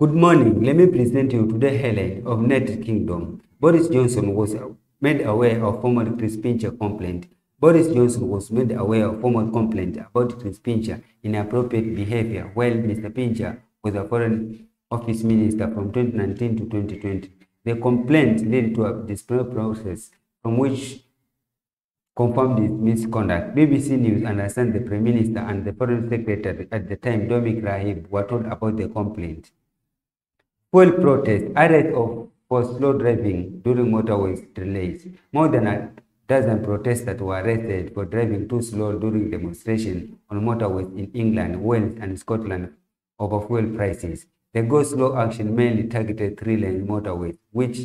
Good morning. Let me present you today's highlight of United Kingdom. Boris Johnson was made aware of former Chris Pincher complaint. Boris Johnson was made aware of former complaint about Chris Pincher inappropriate behavior while Mr. Pincher was a foreign office minister from 2019 to 2020. The complaint led to a disciplinary process from which confirmed his misconduct. BBC News understands the Prime Minister and the Foreign Secretary at the time, Dominic Raab, were told about the complaint. Fuel protest, arrest of for slow driving during motorways delays. More than a dozen protesters were arrested for driving too slow during demonstrations on motorways in England, Wales, and Scotland over fuel prices. The go slow action mainly targeted three-lane motorways, which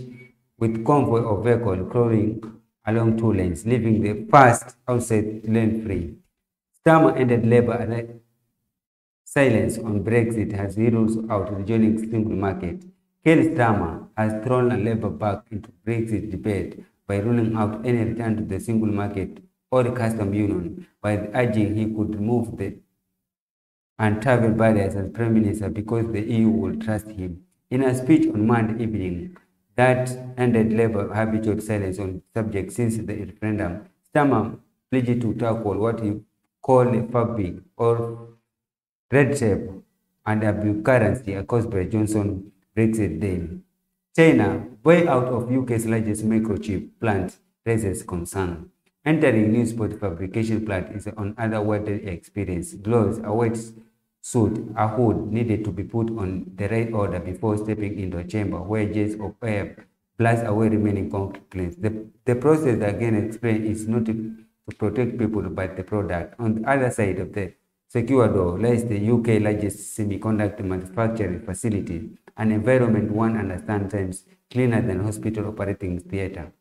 with convoy of vehicles crawling along two lanes, leaving the fast outside lane free. Starmer ended Labour silence on Brexit has zeroes out rejoining single market. Keir Starmer has thrown Labour back into Brexit debate by ruling out any return to the single market or custom union by urging he could remove the and travel barriers as Prime Minister because the EU will trust him. In a speech on Monday evening that ended Labour habitual silence on subject since the referendum, Starmer pledged to tackle what he called a fabric or red tape and abuse currency caused by Johnson Brexit deal. China, way out of UK's largest microchip plant, raises concern. Entering Newport fabrication plant is an otherworldly experience. Gloves, a wet suit, a hood needed to be put on the right order before stepping into a chamber where jets of air blast away remaining concrete. The, the process again explained is not to, to protect people but the product. On the other side of the secure door lies the UK largest semiconductor manufacturing facility, an environment one understands times cleaner than hospital operating theater.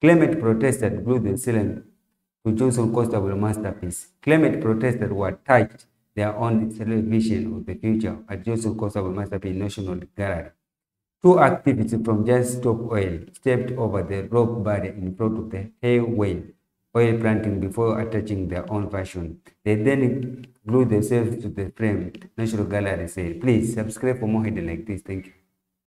Climate protesters blew the ceiling to John Constable masterpiece. Climate protesters were touched their own vision of the future at John Constable Masterpiece National Gallery. Two activists from Just Stop Oil stepped over the rope barrier in front of the whale oil planting before attaching their own version. They then glued themselves to the frame. National Gallery said, please subscribe for more hidden like this. Thank you.